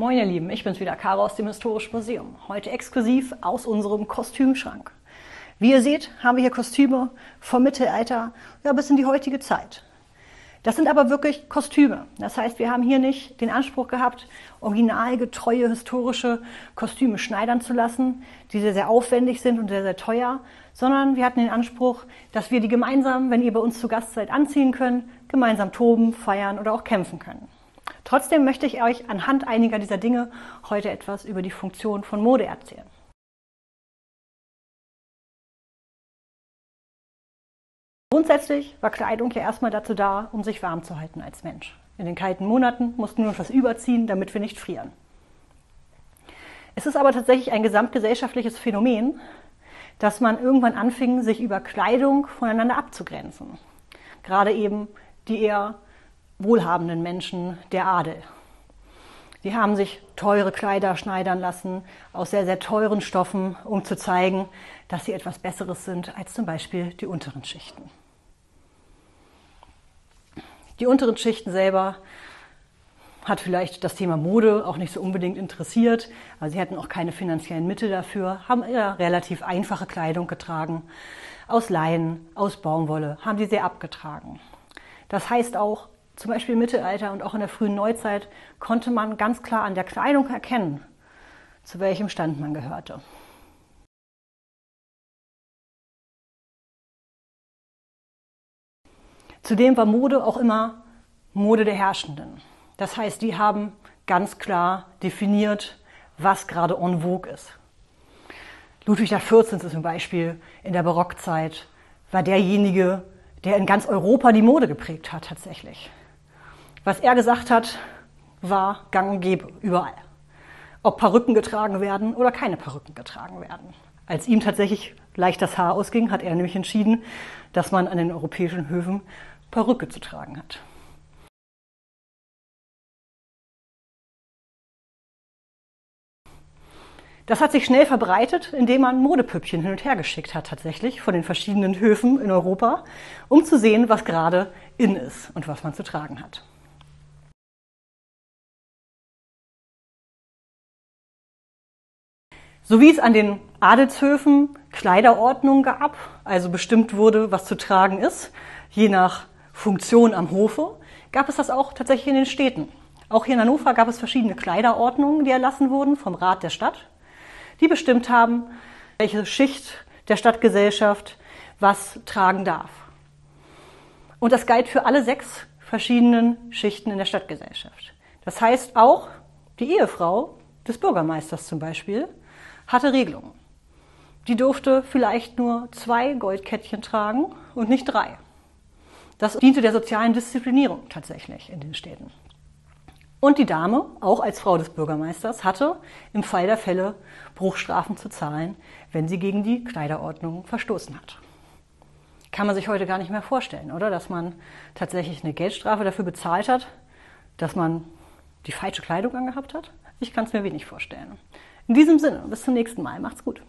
Moin ihr Lieben, ich bin's wieder, Caro aus dem Historischen Museum. Heute exklusiv aus unserem Kostümschrank. Wie ihr seht, haben wir hier Kostüme vom Mittelalter ja, bis in die heutige Zeit. Das sind aber wirklich Kostüme. Das heißt, wir haben hier nicht den Anspruch gehabt, originalgetreue historische Kostüme schneidern zu lassen, die sehr, sehr aufwendig sind und sehr, sehr teuer, sondern wir hatten den Anspruch, dass wir die gemeinsam, wenn ihr bei uns zu Gast seid, anziehen können, gemeinsam toben, feiern oder auch kämpfen können. Trotzdem möchte ich euch anhand einiger dieser Dinge heute etwas über die Funktion von Mode erzählen. Grundsätzlich war Kleidung ja erstmal dazu da, um sich warm zu halten als Mensch. In den kalten Monaten mussten wir uns was überziehen, damit wir nicht frieren. Es ist aber tatsächlich ein gesamtgesellschaftliches Phänomen, dass man irgendwann anfing, sich über Kleidung voneinander abzugrenzen. Gerade eben die eher wohlhabenden Menschen, der Adel. Die haben sich teure Kleider schneidern lassen aus sehr, sehr teuren Stoffen, um zu zeigen, dass sie etwas Besseres sind als zum Beispiel die unteren Schichten. Die unteren Schichten selber hat vielleicht das Thema Mode auch nicht so unbedingt interessiert, aber sie hatten auch keine finanziellen Mittel dafür, haben eher relativ einfache Kleidung getragen, aus Leinen, aus Baumwolle, haben die sehr abgetragen. Das heißt auch, zum Beispiel im Mittelalter und auch in der frühen Neuzeit konnte man ganz klar an der Kleidung erkennen, zu welchem Stand man gehörte. Zudem war Mode auch immer Mode der Herrschenden. Das heißt, die haben ganz klar definiert, was gerade en vogue ist. Ludwig XIV. zum Beispiel in der Barockzeit war derjenige, der in ganz Europa die Mode geprägt hat tatsächlich. Was er gesagt hat, war gang und gäbe überall. Ob Perücken getragen werden oder keine Perücken getragen werden. Als ihm tatsächlich leicht das Haar ausging, hat er nämlich entschieden, dass man an den europäischen Höfen Perücke zu tragen hat. Das hat sich schnell verbreitet, indem man Modepüppchen hin und her geschickt hat, tatsächlich von den verschiedenen Höfen in Europa, um zu sehen, was gerade in ist und was man zu tragen hat. So wie es an den Adelshöfen Kleiderordnungen gab, also bestimmt wurde, was zu tragen ist, je nach Funktion am Hofe, gab es das auch tatsächlich in den Städten. Auch hier in Hannover gab es verschiedene Kleiderordnungen, die erlassen wurden vom Rat der Stadt, die bestimmt haben, welche Schicht der Stadtgesellschaft was tragen darf. Und das galt für alle sechs verschiedenen Schichten in der Stadtgesellschaft. Das heißt auch die Ehefrau des Bürgermeisters zum Beispiel hatte Regelungen. Die durfte vielleicht nur zwei Goldkettchen tragen und nicht drei. Das diente der sozialen Disziplinierung tatsächlich in den Städten. Und die Dame, auch als Frau des Bürgermeisters, hatte im Fall der Fälle Bruchstrafen zu zahlen, wenn sie gegen die Kleiderordnung verstoßen hat. Kann man sich heute gar nicht mehr vorstellen, oder? Dass man tatsächlich eine Geldstrafe dafür bezahlt hat, dass man die falsche Kleidung angehabt hat? Ich kann es mir wenig vorstellen. In diesem Sinne, bis zum nächsten Mal. Macht's gut.